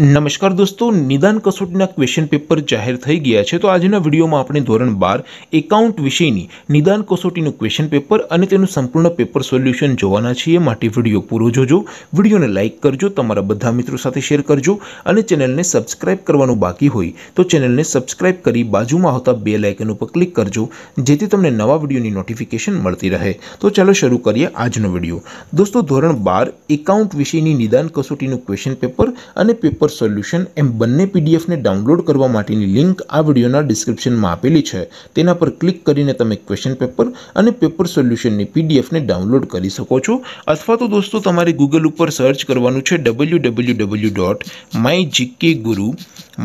નમસ્કાર દોસ્તો, નિદાન કસોટીના ક્વેશ્ચન પેપર જાહેર થઈ ગયા છે. તો આજના વિડીયોમાં આપણે ધોરણ બાર એકાઉન્ટ વિષયની નિદાન કસોટીનું ક્વેશ્ચન પેપર અને તેનું સંપૂર્ણ પેપર સોલ્યુશન જોવાના છીએ. માટે વીડિયો પૂરો જોજો. વિડીયોને લાઇક કરજો, તમારા બધા મિત્રો સાથે શેર કરજો અને ચેનલને સબસ્ક્રાઇબ કરવાનું બાકી હોય તો ચેનલને સબસ્ક્રાઇબ કરી બાજુમાં આવતા બે લાઇકન ઉપર ક્લિક કરજો, જેથી તમને નવા વિડીયોની નોટિફિકેશન મળતી રહે. તો ચાલો શરૂ કરીએ આજનો વીડિયો. દોસ્તો, ધોરણ બાર એકાઉન્ટ વિષયની નિદાન કસોટીનું ક્વેશ્ચન પેપર અને પેપર સોલ્યુશન એમ બંને પીડીએફને ડાઉનલોડ કરવા માટેની લિંક આ વિડીયોના ડિસ્ક્રિપ્શનમાં આપેલી છે તેના પર ક્લિક કરીને તમે ક્વેશ્ચન પેપર અને પેપર સોલ્યુશનની પીડીએફને ડાઉનલોડ કરી શકો છો અથવા તો દોસ્તો તમારે ગૂગલ ઉપર સર્ચ કરવાનું છે W W W dot my GK guru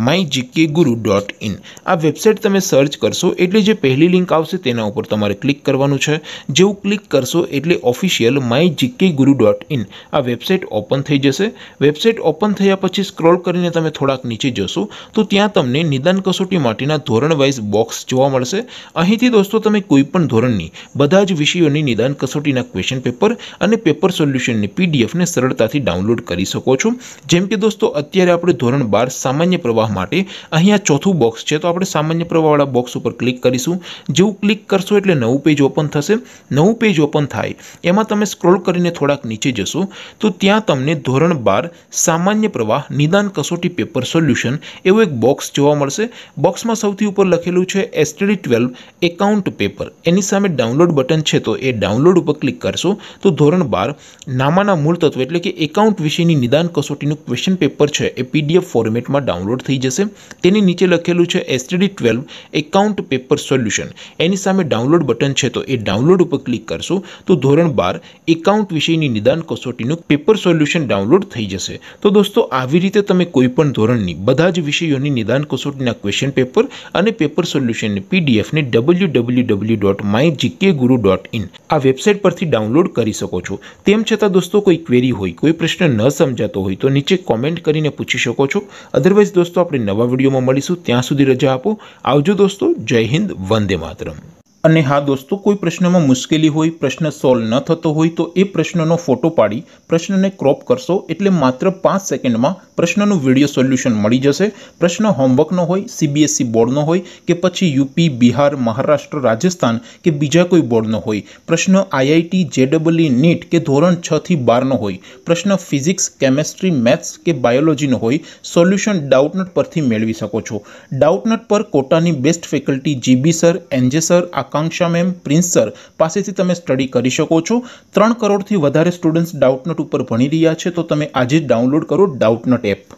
my GK guru dot in આ વેબસાઇટ તમે સર્ચ કરશો એટલે જે પહેલી લિંક આવશે તેના ઉપર તમારે ક્લિક કરવાનું છે જેવું ક્લિક કરશો એટલે official my GK guru dot in આ વેબસાઇટ ઓપન થઈ જશે વેબસાઇટ ઓપન થયા પછી સ્ક્રોલ સ્ક્રોલ કરીને તમે થોડાક નીચે જશો તો ત્યાં તમને નિદાન કસોટી માટેના ધોરણ વાઇઝ બોક્સ જોવા મળશે અહીંથી દોસ્તો તમે કોઈપણ ધોરણની બધા જ વિષયોની નિદાન કસોટીના ક્વેશ્ચન પેપર અને પેપર સોલ્યુશનની પીડીએફને સરળતાથી ડાઉનલોડ કરી શકો છો જેમ કે દોસ્તો અત્યારે આપણે ધોરણ બાર સામાન્ય પ્રવાહ માટે અહીંયા ચોથું બોક્સ છે તો આપણે સામાન્ય પ્રવાહવાળા બોક્સ ઉપર ક્લિક કરીશું જેવું ક્લિક કરશો એટલે નવું પેજ ઓપન થશે નવું પેજ ઓપન થાય એમાં તમે સ્ક્રોલ કરીને થોડાક નીચે જશો તો ત્યાં તમને ધોરણ બાર સામાન્ય પ્રવાહ નિદાન નિદાન કસોટી પેપર સોલ્યુશન એવું એક બોક્સ જોવા મળશે બોક્સમાં સૌથી ઉપર લખેલું છે એસટીડી ટ્વેલ્વ એકાઉન્ટ પેપર એની સામે ડાઉનલોડ બટન છે તો એ ડાઉનલોડ ઉપર ક્લિક કરશો તો ધોરણ બાર નામાના મૂળ તત્વ એટલે કે એકાઉન્ટ વિશેની નિદાન કસોટીનું ક્વેશ્ચન પેપર છે એ પીડીએફ ફોર્મેટમાં ડાઉનલોડ થઈ જશે તેની નીચે લખેલું છે STD twelve account paper solution એની સામે ડાઉનલોડ બટન છે તો એ ડાઉનલોડ ઉપર ક્લિક કરશો તો ધોરણ બાર એકાઉન્ટ વિષયની નિદાન કસોટીનું પેપર સોલ્યુશન ડાઉનલોડ થઈ જશે તો દોસ્તો આવી રીતે તમે કોઈપણ ધોરણની બધા જ વિષયોની નિદાન કસોટીના ક્વેશ્ચન પેપર અને પેપર સોલ્યુશનની પીડીએફને W W W dot my GK Guru dot in આ વેબસાઇટ પરથી ડાઉનલોડ કરી શકો છો. તેમ છતાં દોસ્તો, કોઈ ક્વેરી હોય, કોઈ પ્રશ્ન ન સમજાતો હોય, તો નીચે કોમેન્ટ કરીને પૂછી શકો છો. અધરવાઇઝ દોસ્તો, આપણે નવા વિડીયોમાં મળીશું. ત્યાં સુધી રજા આપો. આવજો દોસ્તો, જય હિન્દ, વંદે માતરમ. અને હા દોસ્તો કોઈ પ્રશ્નમાં મુશ્કેલી હોય પ્રશ્ન સોલ્વ ન થતો હોય તો એ પ્રશ્નનો ફોટો પાડી પ્રશ્નને ક્રોપ કરશો એટલે માત્ર પાંચ સેકન્ડમાં પ્રશ્નનું વિડીયો સોલ્યુશન મળી જશે પ્રશ્ન હોમવર્કનો હોય સીબીએસસી બોર્ડનો હોય કે પછી યુપી બિહાર મહારાષ્ટ્ર રાજસ્થાન કે બીજા કોઈ બોર્ડનો હોય પ્રશ્ન આઈઆઈટી જેડબલઈ નીટ કે ધોરણ છ થી બારનો હોય પ્રશ્ન ફિઝિક્સ કેમેસ્ટ્રી મેથ્સ કે બાયોલોજીનો હોય સોલ્યુશન ડાઉટનટ પરથી મેળવી શકો છો ડાઉટનટ પર કોટાની best faculty GB sir NJ sir આ Akanksha ma'am. Prince પાસેથી તમે સ્ટડી કરી શકો છો. ત્રણ કરોડથી વધારે સ્ટુડન્ટ્સ ડાઉટનટ ઉપર ભણી રહ્યા છે, તો તમે આજે જ ડાઉનલોડ કરો ડાઉટનટ એપ.